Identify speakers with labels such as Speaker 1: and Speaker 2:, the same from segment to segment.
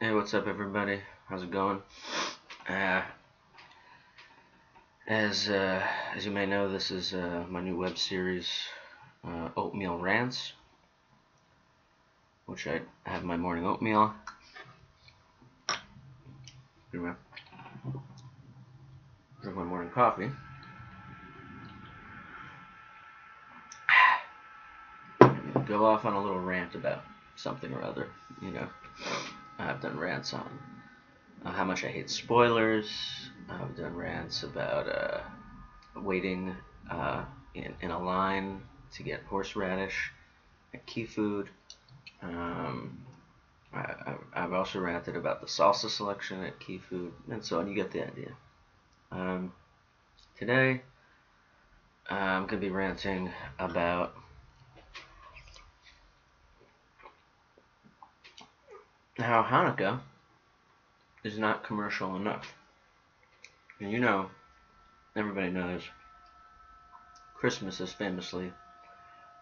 Speaker 1: Hey, what's up, everybody? How's it going? Uh, as uh, as you may know, this is uh, my new web series, uh, Oatmeal Rants, which I have my morning oatmeal. Drink my morning coffee. Go off on a little rant about something or other, you know. I've done rants on uh, how much I hate spoilers. I've done rants about uh, waiting uh, in, in a line to get horseradish at Key Food. Um, I, have also ranted about the salsa selection at Key Food, and so on. You get the idea. Um, today, I'm going to be ranting about how Hanukkah is not commercial enough. And you know, everybody knows, Christmas has famously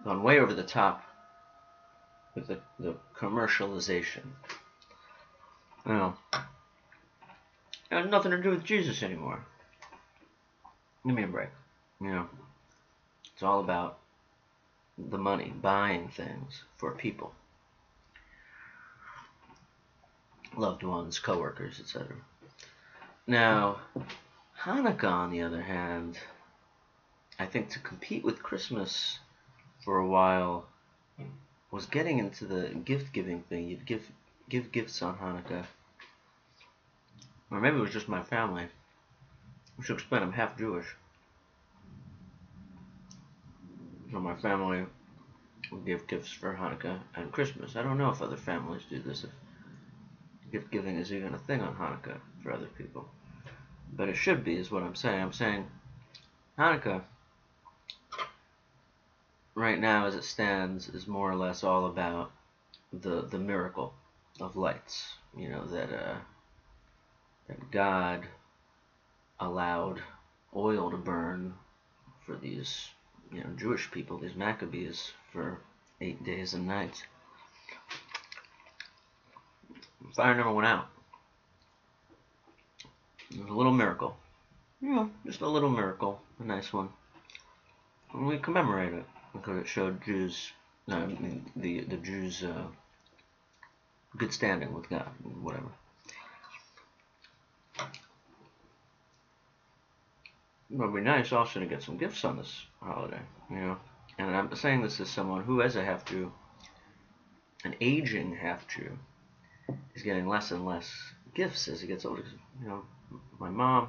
Speaker 1: gone way over the top with the, the commercialization. You know, it has nothing to do with Jesus anymore. Give me a break. You know, it's all about the money, buying things for people. Loved ones, coworkers, etc. Now, Hanukkah, on the other hand, I think to compete with Christmas for a while was getting into the gift giving thing. You'd give give gifts on Hanukkah, or maybe it was just my family. I should explain. I'm half Jewish, so my family would give gifts for Hanukkah and Christmas. I don't know if other families do this. If gift giving is even a thing on Hanukkah for other people. But it should be, is what I'm saying. I'm saying Hanukkah, right now as it stands, is more or less all about the the miracle of lights. You know that uh, that God allowed oil to burn for these you know Jewish people, these Maccabees, for eight days and nights. Fire never went out. It was a little miracle. You know, just a little miracle. A nice one. And we commemorate it because it showed Jews, uh, the the Jews' uh, good standing with God, whatever. It would be nice also to get some gifts on this holiday, you know. And I'm saying this as someone who, a half Jew, an aging half Jew, he's getting less and less gifts as he gets older. You know, my mom,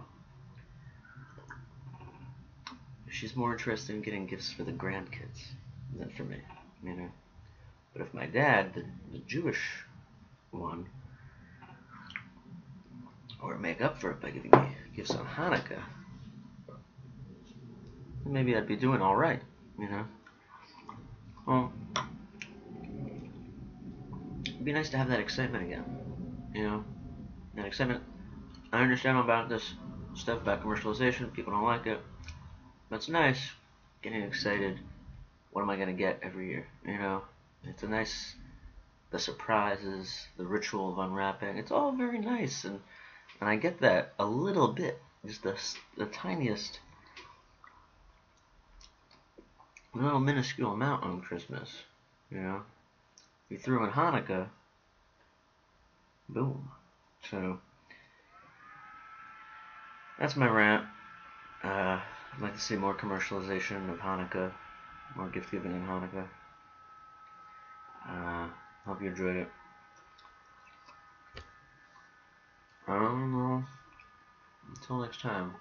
Speaker 1: she's more interested in getting gifts for the grandkids than for me. You know, but if my dad, the, the Jewish one, or make up for it by giving me gifts on Hanukkah, maybe I'd be doing all right. You know. Well, be nice to have that excitement again. You know, that excitement. I understand about this stuff about commercialization. People don't like it. But it's nice getting excited. What am I going to get every year? You know, it's a nice, the surprises, the ritual of unwrapping. It's all very nice. And, and I get that a little bit, just the, the tiniest, little minuscule amount on Christmas. You know, you threw in Hanukkah, Boom. So that's my rant. Uh, I'd like to see more commercialization of Hanukkah, more gift giving in Hanukkah. Uh, hope you enjoyed it. I don't know. Until next time.